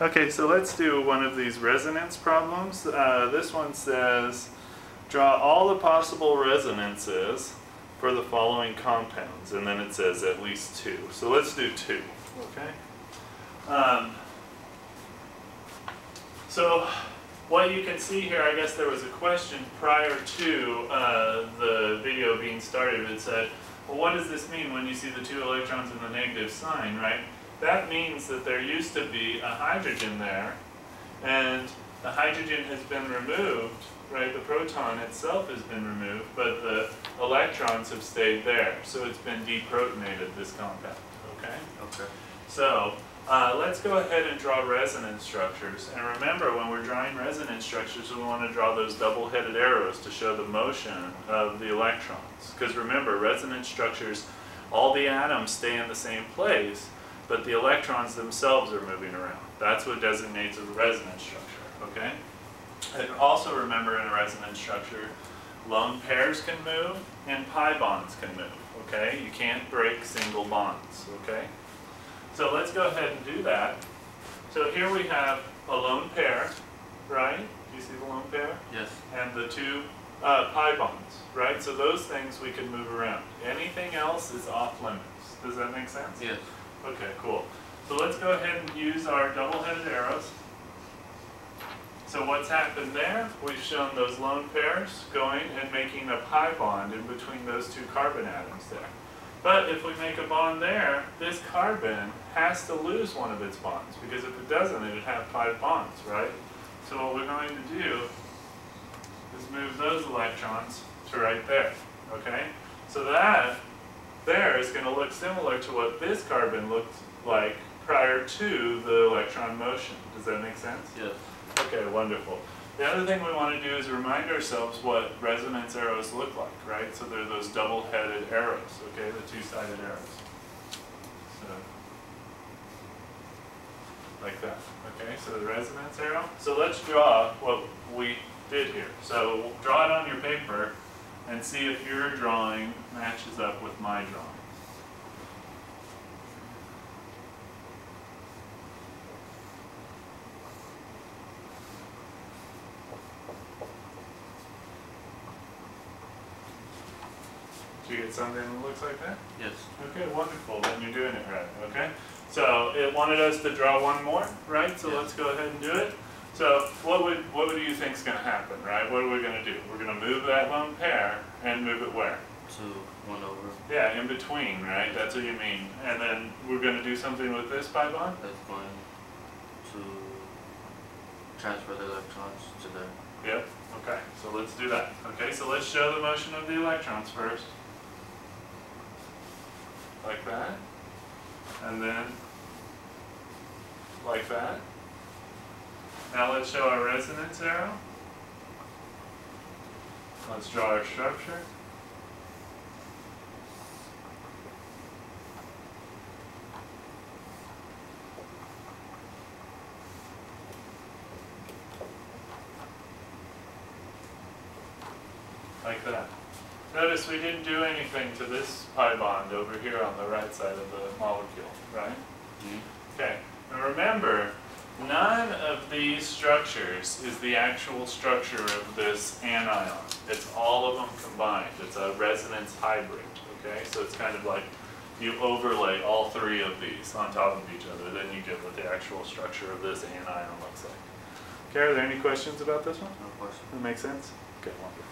Okay, so let's do one of these resonance problems. Uh, this one says, draw all the possible resonances for the following compounds, and then it says at least two. So let's do two, okay? Um, so what you can see here, I guess there was a question prior to uh, the video being started. It said, well, what does this mean when you see the two electrons in the negative sign, right? That means that there used to be a hydrogen there, and the hydrogen has been removed, right? The proton itself has been removed, but the electrons have stayed there. So it's been deprotonated, this compound, okay? Okay. So uh, let's go ahead and draw resonance structures. And remember, when we're drawing resonance structures, we want to draw those double-headed arrows to show the motion of the electrons. Because remember, resonance structures, all the atoms stay in the same place, but the electrons themselves are moving around. That's what designates a resonance structure, okay? And also remember in a resonance structure, lone pairs can move and pi bonds can move, okay? You can't break single bonds, okay? So let's go ahead and do that. So here we have a lone pair, right? Do you see the lone pair? Yes. And the two uh, pi bonds, right? So those things we can move around. Anything else is off limits. Does that make sense? Yes. Okay, cool. So let's go ahead and use our double-headed arrows. So what's happened there? We've shown those lone pairs going and making a pi bond in between those two carbon atoms there. But if we make a bond there, this carbon has to lose one of its bonds, because if it doesn't, it would have five bonds, right? So what we're going to do is move those electrons to right there, okay? So that there is going to look similar to what this carbon looked like prior to the electron motion. Does that make sense? Yes. Okay, wonderful. The other thing we want to do is remind ourselves what resonance arrows look like, right? So they're those double-headed arrows, okay, the two-sided arrows. So, like that, okay? So the resonance arrow. So let's draw what we did here. So draw it on your paper and see if your drawing matches up with my drawing. Do you get something that looks like that? Yes. Okay, wonderful, then you're doing it right, okay? So it wanted us to draw one more, right? So Yeah. let's go ahead and do it. So what would, what do you think's gonna happen, right? What are we gonna do? We're gonna move that lone pair and move it where? Two, one over. Yeah, in between, right? That's what you mean. And then we're gonna do something with this pi bond? That's going to transfer the electrons to there. Yep, okay, so let's do that. Okay, so let's show the motion of the electrons first. Like that. And then like that. Now let's show our resonance arrow. Let's draw our structure. like that. Notice we didn't do anything to this pi bond over here on the right side of the molecule, right? Mm-hmm. Okay, and remember, none of these structures is the actual structure of this anion. It's all of them combined. It's a resonance hybrid, okay? So it's kind of like you overlay all three of these on top of each other, then you get what the actual structure of this anion looks like. Okay, are there any questions about this one? No question. That makes sense? Okay, wonderful.